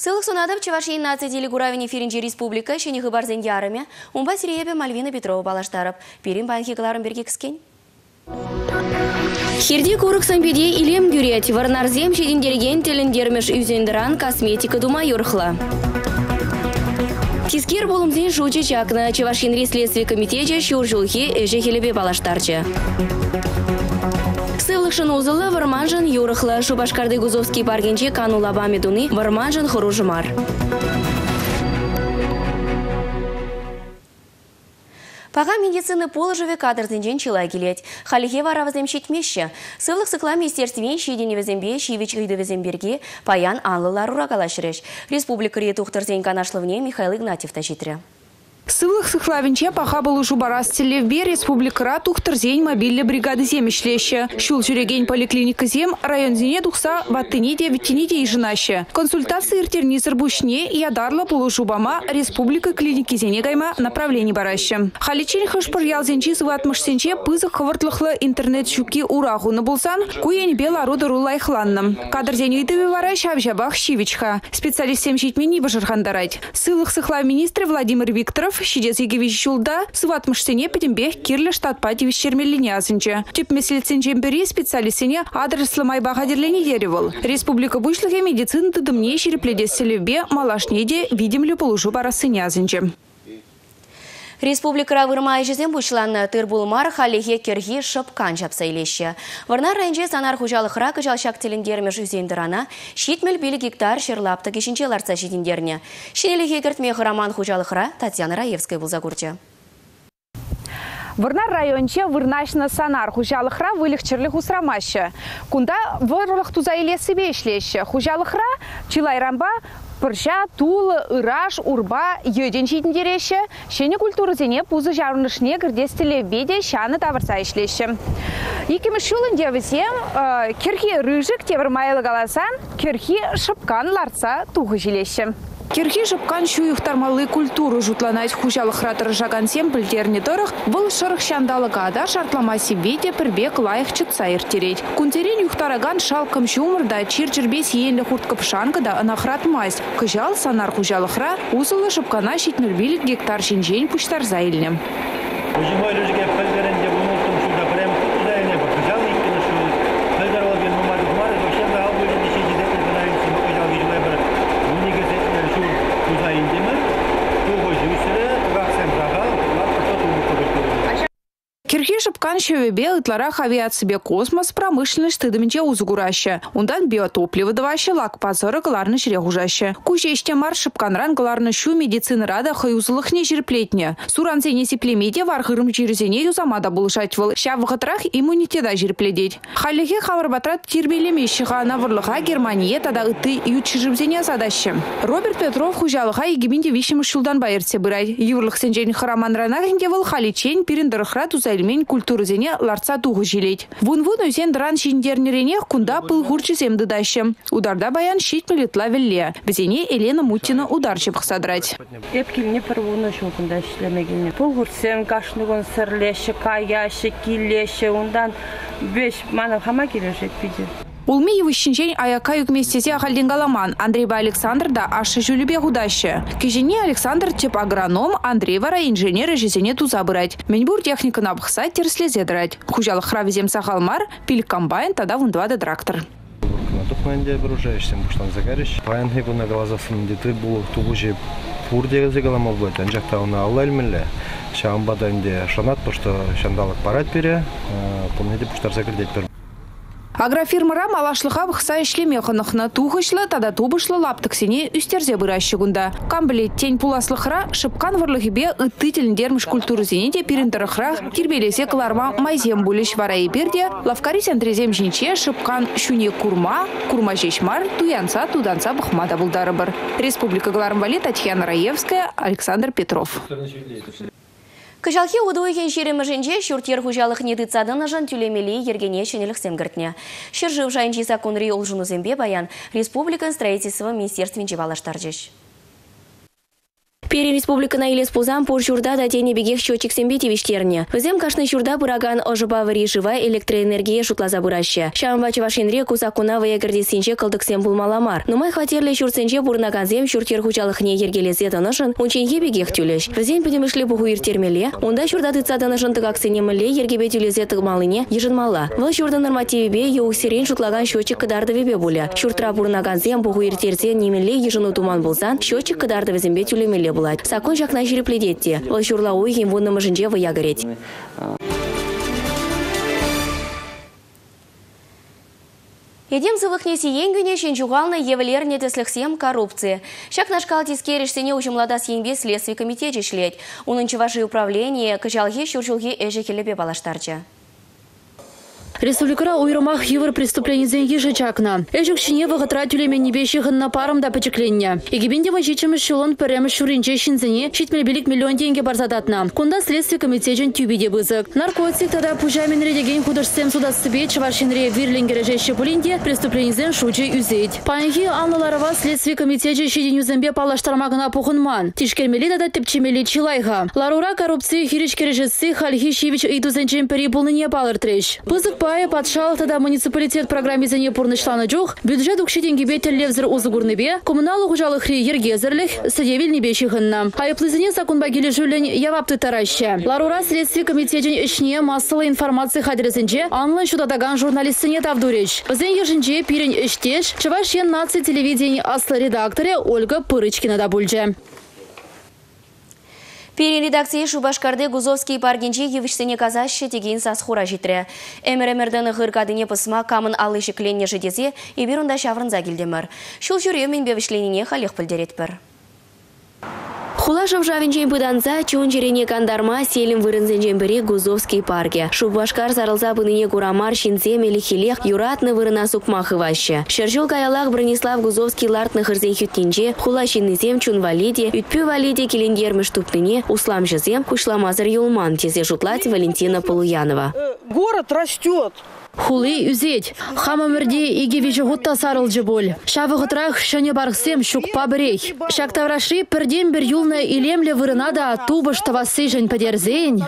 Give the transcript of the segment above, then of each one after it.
Сылық сонадып Чевашин наци гуравин эфиринче республика шені ғыбарзен ярыме, ұмба сиребе Мальвина Петрова балаштарып, перин банхигаларын берге кіскен. Хирди курык сампеде илем гюрет, варнарзем шедіндерген теліндермеш үзендіран косметика дума юрхла. Тискер болымзен жучы чакна Чевашин реследствие комитете шур жылхи хелебе балаштарчы. Сывлықшын узылы варманжын юрықлы Шубашкарды Гузовский паргенче канулаба медуны варманжын хоружымар. Паға медицины положыве кадрдынжен чила келет. Халихе вара ваземшетмеші. Сывлық сықла министерствен шедені візембе, шивич үйді віземберге паян. Республика канашлывне Игнатьев. Сывлых сыхлавинче паха был жубарас телевбе республикара тухтырзень мобильная бригада земешлеще. Щул чурегень поликлиника зем район зене тухса ваттыниде виттиниде и женаще. Консультации иртернизер бушне и адарла полужубама республика клиники зене гайма направлений бараще. Халичин хышпыр ялзенчи сыватмышсенче пызык хывыртлыхлы интернет щуки урагуны булсан куен бел аруды рулайхланным. Кадр зень ыйтыве вара шавжабах щивичха. Специалист семчитмени бажырхандарать. Сылых сыхла министры Владимир Викторов шидес егевич жулда сыватмышсене педембе кирлі штатпа девишчермеліне азынчы. Тип меселецен жембері специалистене адреслы майба қадерлене деревол. Республика бұшлығы медицин тыдымне шерепледес селевбе малашнеде видимлі полужу барасыне азынчы. Республикара вырмай жезен бұшланны тыр бұлмар халихе керхи шыпкан жапса илеші. Варнар райынже санар хужалықра кыжалшак теліндерме жүзендірана, шитмел білі гектар шерлапты кешінче ларца шетіндеріне. Шенеліге кіртме хыраман хужалықра Татьяна Раевская бұл загурчы. Вырнар районче вырнашны санар хужалықра вылықчырлы хусрамашы. Кунда вырылық туза илесі бешлеші. Хужалықра чилайрамба Пырша, тулы, ыраш, урба, йөден шетіндереші, шені культуры зене пузы жарынышне кірдестілі беде шаны тавырса ішлеші. Екімі шулын девізем, керхи рыжик тевір майлы галасан, керхи шыпкан ларца туғы жилеші. Керхи жыпкан шуюхтармалы культуру жутланайт хужалық ратыр жаган сем білдеріне дұрық, бұл шырық шандалыға да шартлама себе пірбек лайық чытса ертерет. Күнтерен юхтараган шалқым шумырда чир-чирбес хурткы да анахратмайс. Кыжал санар хужалықра усылы жыпкана шетнірбілік гектар жинжен пұштар шыпкан шевебе ытларах авиацибе космос промышленность тыдымче узгураща. Ундан биотопливо даваща лак пазыры галарны жире хужаща. Кужеште мар шыпканран галарны шу медицина рада хаюзлыхне жирплетне. Суранзене сиплемеде вархырым жирзене юзамада булышать выл. Ша вғытрах иммунитеда жирпледеть. Халлихе хаварбатрат тирбелемещиха навырлыха Германия тада ыты ючижибзене задаща. Роберт Петров хужалыха егибинде вишим шулдан байыртсе бырай. Юрлых сенжен хараманранагінде выл халичен пирендырыхра тузайль пельмень культуры зене ларца туғы жилет. Вун-вун өзен дран шиндернерене кунда пыл хурчы земді дащы. Ударда баян щит милетла велле. Везене Елена Мутина ударчы пықсадрать. Эпкилне первуны шун кунда шлемегилне. Пыл хурсен кашныгон сырлеші, каяшы, килеші, ундан беш мана хама келешет пиде. Улми евышинчен аяка югместезе галаман Андреева Александр да ашы жүлібе гудашы. Кежене Александр тип агроном, Андреева инженер жезене туза бұрайд. Менбур техника набықса терслезе дырайд. Хужалық хравизем сахалмар, пил комбайн тада вундвады трактор. Тухманде бружаешься, буштан загариш. Паян хегуна галазасын дети бұл туғужи пур дегезе галамал будет. Анжақта уна алла әлмілі. Шамбада инде шанат, пошто шандалық парад бере. Помнеде пуштар закрдеть пер. Агрофирмара малашлыға бұқса ішлеме қынықны туғышлы, тада тубышлы лаптықсене үстерзе бұра Камбілет тень пуласлықыра шыпқан варлығыбе үтті тіліндерміш культуры зене де періндіріқыра кирбелесе кыларма майзем бұліш варайы берде, лавкари сентрезем жинче шыпқан шуне курма, курма жешмар, туянса, туданса бұқмада бұлдары бір. Республика Глармвали Татьяна Раевская, Александр Петров. Кыжалхи удуйген шеремі жінже шүртер хужалық недыцадын жан тюлемели ергене шенелік семгіртіне. Шыржыв жайынчи законри олжыну зембе баян Республика строительства министерствен жевалаштар жеш. Пери республикана илес пузам пур журда да тене бегех счетчик сембе тивиштерне. Візем кашны журда бураган ожыба вари жива электроэнергия шутлаза бураща. Шамба чавашинре кусакуна ваягырде синче кылдыксем булмаламар. Нумай хватерле журценче бурнаганзем журтер хучалыхне ергелезе тынышын, унченге бегех тюлеш. Візем педемішле бұғу иртермеле, онда журда тыца тынышын тыгаксенемеле ергебе тюлезе тыгмалыне ежынмала. Выл журда нормативебе еусерен шутлаган счетчик кыдарды вебе буля. Шуртра бурнаганзем бұғу иртерзе немеле ежыну туман болсан, счетчик кыдарды везембе тюлемеле булать. Сакон жакна жирепледетте. Выл журла уйхим вуннымы жинже ваягыреть. Едем зывықнесі енгіне шен жуғалны евелеріне тесліқсем коррупция. Шак нашкал тискерешсене ұжымлада сенбе следствий комитет жешлет. Унынчы ваши управление кыжалге шуржулге әжі келебе балаштарчы. Республикара уйрымах евр преступлений зенги жачакна. Эжук шине вағытра тюлемен небеші на парым да пачекленне. Егебенде вачичымы шулон пірімі шуринче шинзене шитмел билик миллион деньги барзадатна. Кунда следствие комитетен тюбиде бызык. Наркотик тада пужамин редеген художествем суда стыбе чавашинре вирлингере жеще пулинде преступлений зен шуче үзет. Панхи анлаларова следствие комитете шиден юзембе палаштармагына пухынман. Тишкермели да тепчемели чилайха. Ларура коррупции хиричкере жессы хальхи шивич идузенчен пери пулныне палыртреш. Бызык Пая патшал тогда муниципалитет программе за непурнышланы жух, бюджет укшиден гибетель левзер узыгурныбе, коммунал ухужалых ри ергезерлих, садевиль небещихынна. Айыплызыне сакунба келе жүлін явапты тараща. Ларура следствие комитетен ішне массалы информация хадресінже анлын шудадаган журналистіне тавдуреш. Бізен ежінже пирен іштеш, чаваш ен наци телевидение аслы редакторе Ольга Пырычкина да бульже. Перен редакции Шубашкарды Гузовский паргенчи евішсене казашы деген сасхура житре. Эмір-эмірдіні ғыркадыне пысма камын алышы кленне жедезе, ебірунда шаврынза келдемір. Шул жүрі мен бевішленіне халық білдеретпір. Хула жавжавинчен пыданса чун жерене кандарма селим вырынзенчен бири Гузовский парке. Шубашкар сарылса пыныне курамар шинце мелихилех юратны вырына сукмахы ваще. Шержол каялах Бронислав Гузовский лартны хырзен хюттинче хула шиннизем чун валиде, ütпю валиде келенгерміш туптыне услам жызем кушламазыр юлман тезе жутлать Валентина Полуянова. Город растет. Хулы үзет. Хамамырде иге вежегутта сарылжы боль. Шавы ғытрах шыне барғсем шукпа бірей. Шактавраши пірден бір юлны илемле вырынада тубыш тавасы жын падерзейн.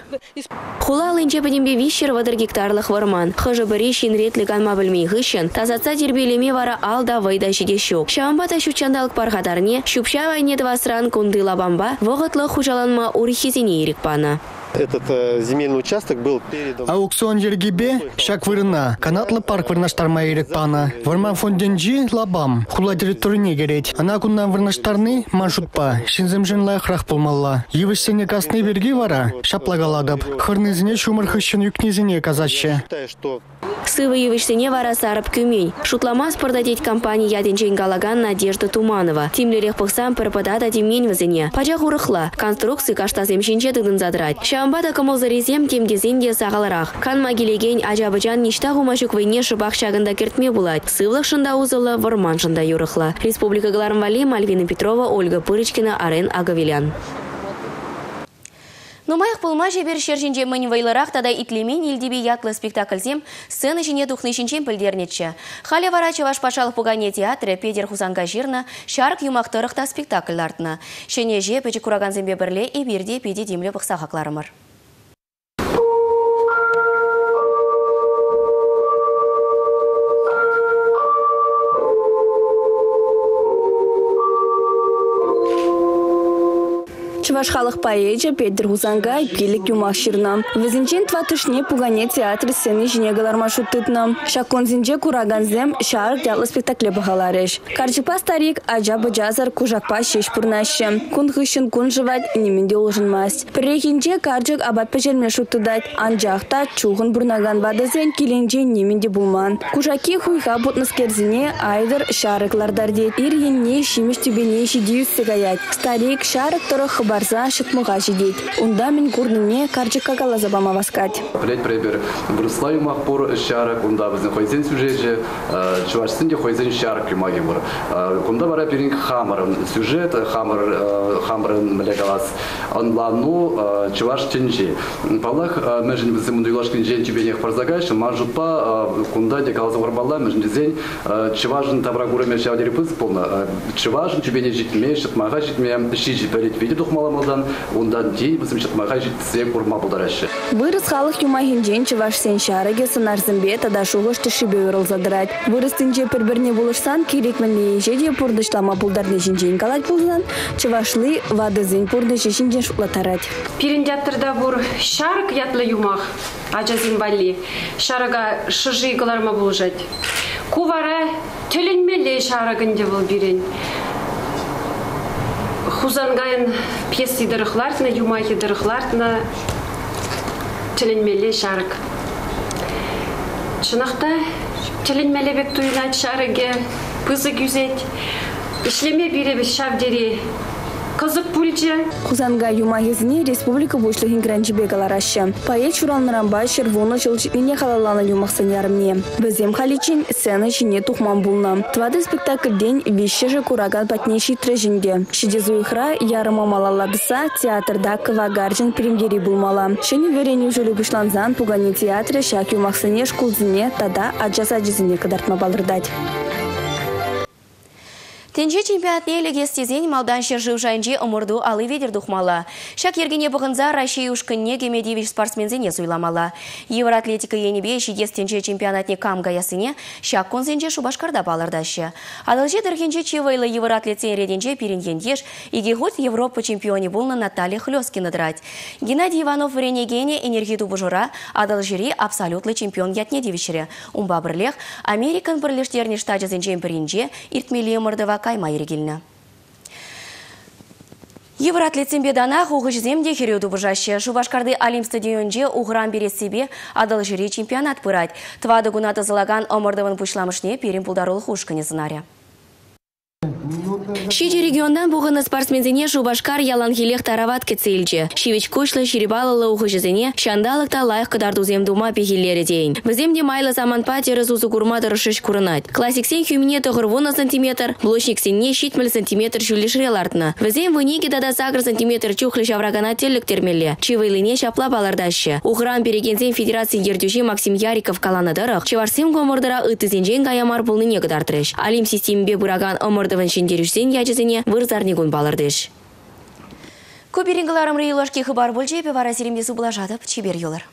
Хула лынче пынембе вишер вадыр гектарлық варман. Хыжы бірі шинретлі канма білмей ғышын, тазатса тербелеме вара алда вайда жиде шук. Шамба та шучандалық пархатарне, шупша вайне двасран кунды лабамба, вғытлы хужаланма ерікпана. Этот э, земельный участок был передан... Аукцион жергебе шак вырына. Канатлы парк вырнаштарма ерек пана. Варман фонденджи лабам. Хула территорияне керет. Ана кундан вырнаштарны маршрутпа. Шинземжен лайхрах болмалла. Евішсене касны верги вара. Шаплагаладып. Хырнызіне шумыр хыщын юкнезіне казаще. Считаю, что Сывы евішсене вара сарып күмей. Шутлама спордадет компания яденчен галаган Надежда Туманова. Тимлерех пықсам пірпада демень візіне. Пача хурықла. Конструкция каштазем шинче тыдын задрать. Шамбада камозарезем темдезен де сағаларақ. Канма келеген ажабыжан ништа хумашук войне шыбақ шагында кертме булать. Сывлық шында узылы, варман шында юрықла. Республика Глармвали, Мальвина Петрова, Ольга Пырычкина, Арен Агавилян. Нумайық пулма жебер шержінже мін вайлырақ тада итлемен елдебе ятлы спектакльзем сцена жіне тухнышынчен пілдернетші. Халі вара чаваш пашалық пугане театры педер хузанга жирна шарк юмақтырықта спектакль артына. Шене же пәчі кураганзембе бірле и берде педе демле бұқса Чуваш халық поэжі Петр Хузангай пилік юмақшырна. Візінчен тватышне пугане театр сцены жинегалар маршруттытна. Шаконзинже кураганзем шарк дялы спектакле бағаларыш. Карчыпа старик ажабы жазар кужакпа шеш пурнашы. Кун хышын кун жывать неменде олжынмас. Прехинче карчык абат пәжелме шуттыдать. Анжақта чуғын бурнаган бадызен келенже неменде булман. Кужаки хуйха бұтныс керзіне айдыр шарыклардар дед. Ир енне шимеш түбене шидеюс сыгаят. Старик шарык тұры хыбарса тухса шытмыға жидейд. Унда мен курныне карчыкка калаза бама васкать. Білет пребер вырысла юмақ бұр шарак, онда біздің қойзен сюжеті, чувашсын де қойзен шарак юмақ емір. Онда бара берін хамыр сюжет, хамыр хамырын біле калас анлану чуваш тенже. Палах мәжін біздің мұндайлашкін жен тюбенех парзагаш, мажутпа кунда де калаза варбала, мәжін дезен чувашын табрагуры мешав дерепыз полна. Чувашын тюбене житме, шытмаға житме, шижи перед виде тухмаламалдан, ондан дей біздің шытмаға житсе курма бұлдарашы. Вырыс халық юмахинжен чываш сен шарыге сынарзымбе тада шуғыш тышыбе ырылзадырать. Вырыс тінже пір-бірне болышсан, керек мінле еже пұрдышлама бұлдарны жинжен калать болсан, чывашлы вадызын пұрдышы жинжен шуклатарать. Пирендяттырда бур шарык ятлы юмах, ажазин бали, шарыга шыжы кыларма болжать. Кувара төленмелі шарыгынде бол бирен. Хузангайын пьесы дырықлартына, юмахи дырықлартына төленмелі шарык. Шынақта төленмелі бек туйнат шарыге пызы күзет. Ишлеме биребіз шавдери Кызык пульче. Хузанга юмахизіне республика бушлығын гранчыбегалар ашы. Пае чуралнырамба шервоны жылчықыне халаланы юмақсын ярымне. Бізем халичин сцена жіне тухман булна. Твады спектакльден вещі же кураган патнеші трежінде. Шидезуихра ярыма малаладыса театрда кывагаржын премьери булмала. Шыны верені жүлі пугани театры шак юмақсыне шкулзіне тада аджаса жізіне кыдартма балырдать. Тенже чемпионат еліге стезен малдан шержив жайынже ымырду алы ведер дұхмала. Шак ергене бұғынза Рашей ұшқынне Гемедевич спортсмензене зуйламала. Евроатлетика енебе шидес тенже чемпионатне камга ясыне шак конзенже шубашкарда балырдашы. Адалже дырхенже чевайлы евроатлетсен реденже пиренгендеш иге год Европа чемпионе болна Наталья Хлёскина драть. Геннадий Иванов вренегене энергету бужура адалжири абсолютлы чемпион ятне девичере. Умба бірлех Американ бірлештерне штажызенже пиринже иртмелі мырдыва кайма ерегіліні. Евроатлетсен бедана хуғы жіземде хереуді бұжашы. Шубашкарды Алим стадионже уғран берет себе адал жире чемпионат пырать. Твады гунаты зылаган омырдывын пұшламышне перін пұлдарулы хушкыне зынаря. Шиде региондан бұғыны спортсмензене Шубашкар ялан хелех тарават кетсейлче. Шивич көшлі шеребалылы ұғы жізіне шандалықта лайық қыдарду земдума пехиллері дейін. Віземде майлы заман патері зузу курмады рышыш күрінат. Классиксен хюміне тұғырвуна сантиметр, блочниксенне шитміл сантиметр жүлішрел артына. Візем вынеге дада сагр сантиметр чухлы шаврагана телік термелі. Чивайлыне шапла балардашы. Уғран берегензен федерация ердюші Максим Яриков каланадырық. Чеварсем гомырдыра ытызенжен гаямар бұлныне кыдартырыш. Алим систембе бураган омырдывын шендерюшсен ячызыне вырзарнигун балырдыш. Көберінгіларым рейлашки хыбар бұл жепе вара жатып чебер елыр.